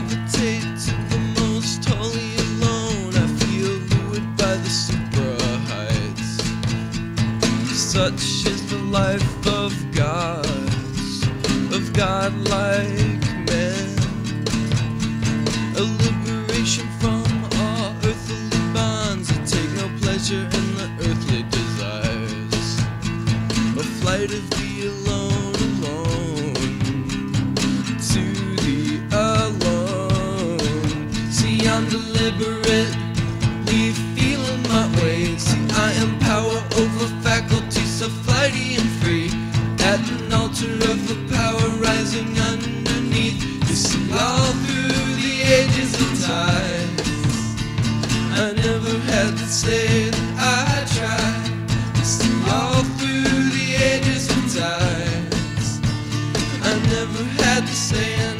gravitate to the most holy alone. I feel lured by the heights. Such is the life of gods, of godlike men. A liberation from all earthly bonds. Take no pleasure in the earthly desires. A flight of the deliberately feeling my way. See, I am power over faculty, so flighty and free. At an altar of a power rising underneath. You see, all through the ages of time. I never had to say that I tried. You all through the ages of times. I never had to say